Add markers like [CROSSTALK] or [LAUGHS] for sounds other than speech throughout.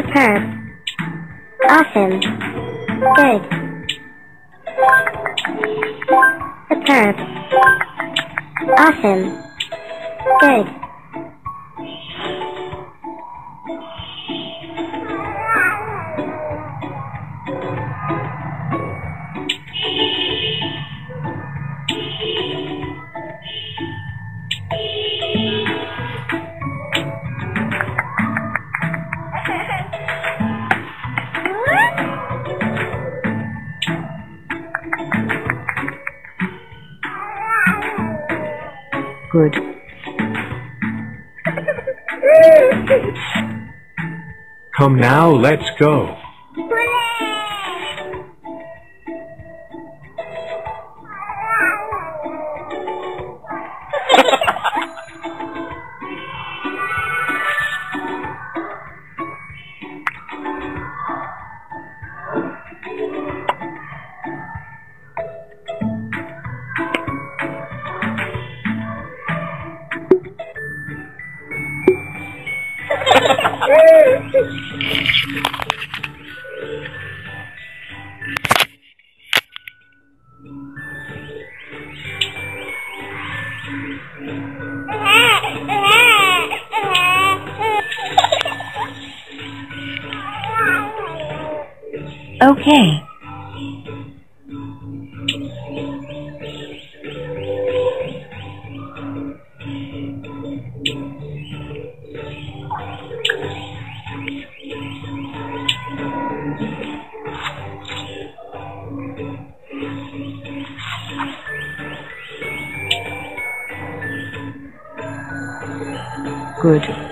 Superb. Awesome. Good. Superb. Awesome. Good. Good. Come now, let's go. Okay. Good.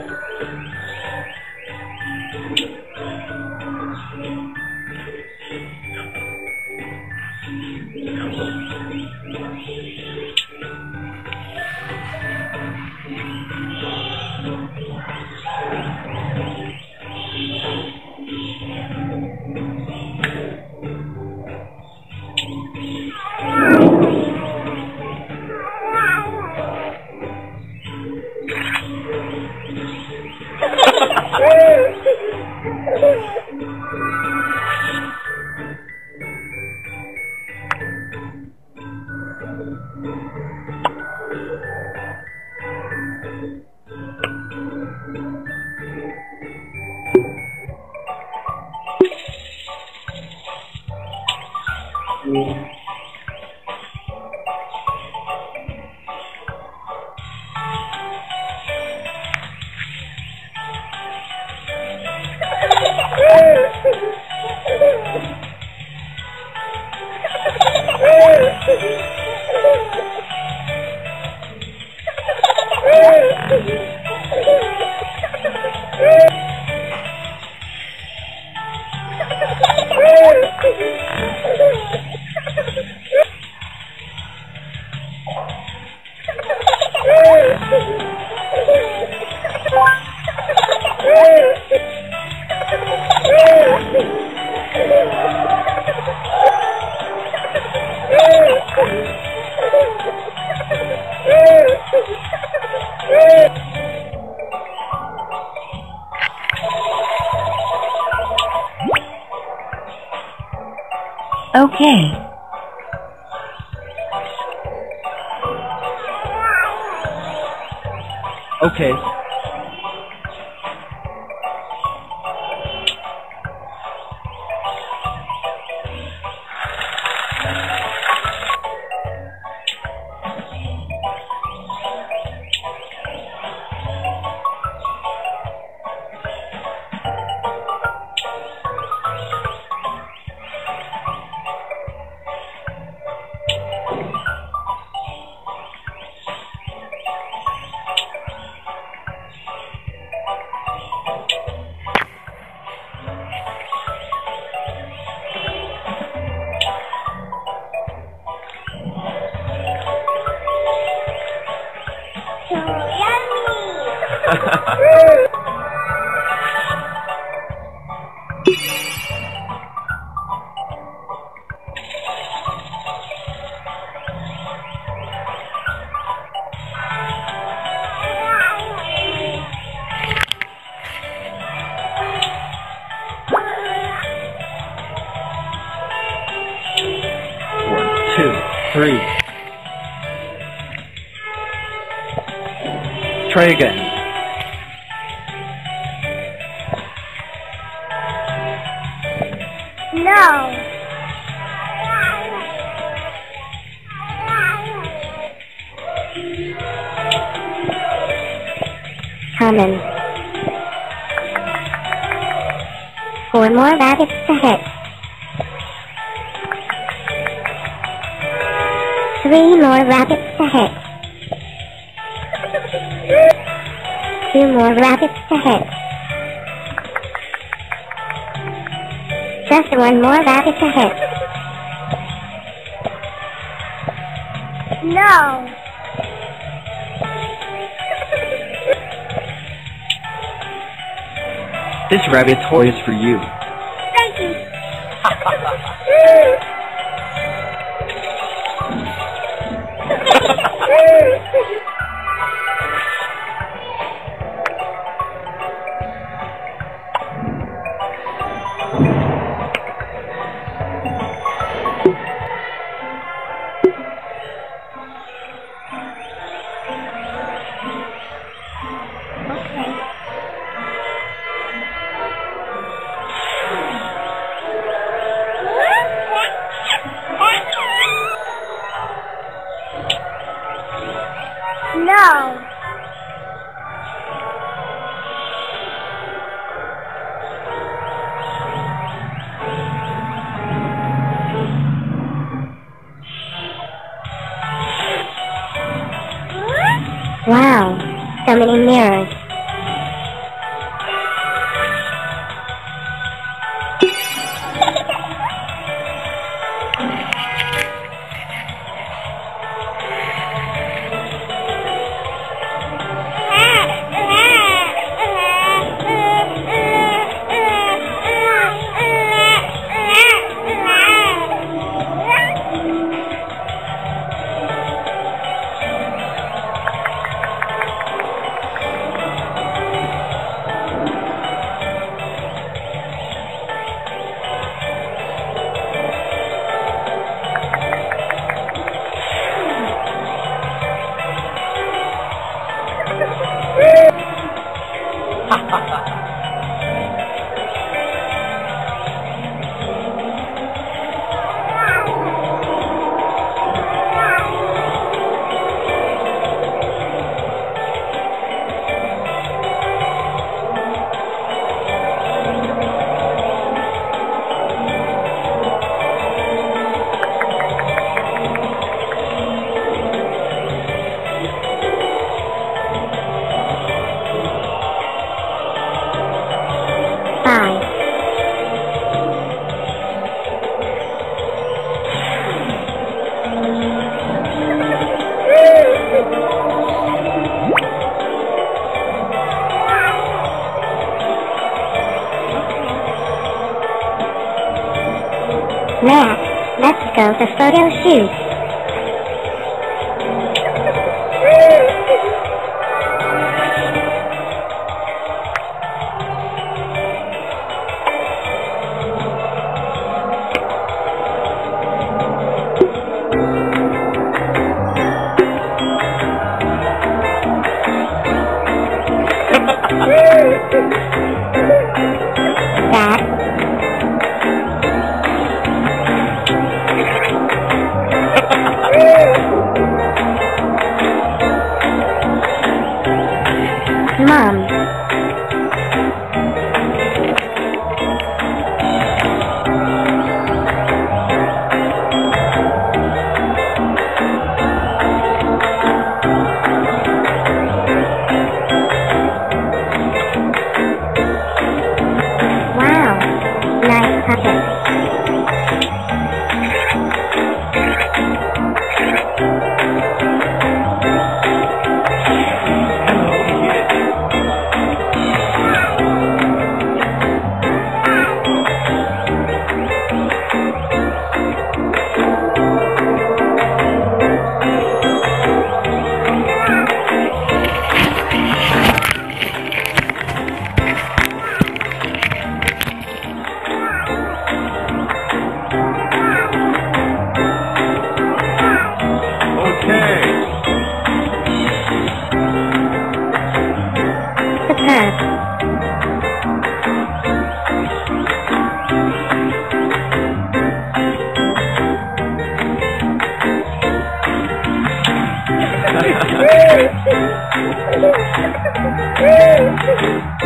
Okay. Okay. three. Try again. Coming. Four more rabbits hit. Three more rabbits hit. Two more rabbits to Just one more rabbit to hit. No. This rabbit toy is for you. Thank you. [LAUGHS] Wow, so many mirrors. Ha ha! Matt, let's go for photo shoot. Ha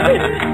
ha ha ha!